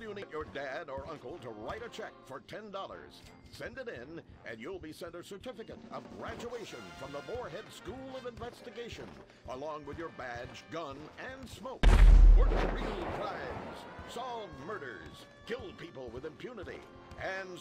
You need your dad or uncle to write a check for $10. Send it in, and you'll be sent a certificate of graduation from the Moorhead School of Investigation, along with your badge, gun, and smoke. Work real crimes, solve murders, kill people with impunity, and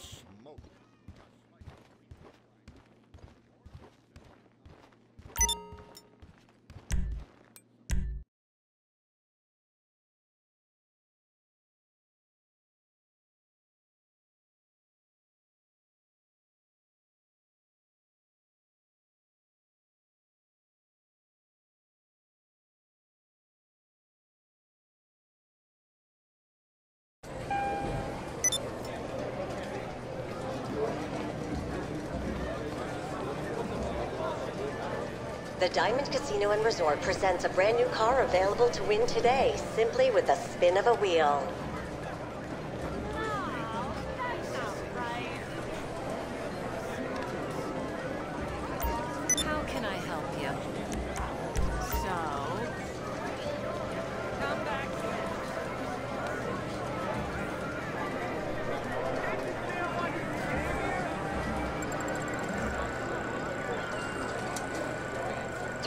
The Diamond Casino and Resort presents a brand new car available to win today, simply with a spin of a wheel.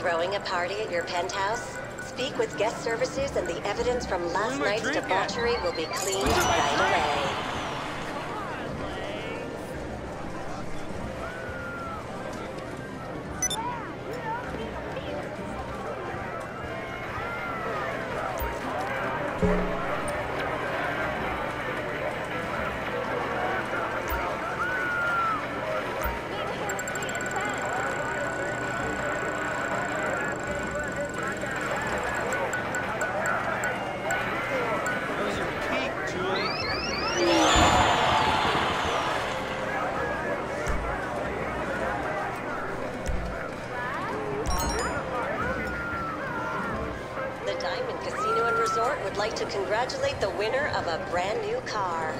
Throwing a party at your penthouse? Speak with guest services and the evidence from last night's debauchery will be cleaned right away. Would like to congratulate the winner of a brand new car.